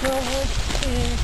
Norwood to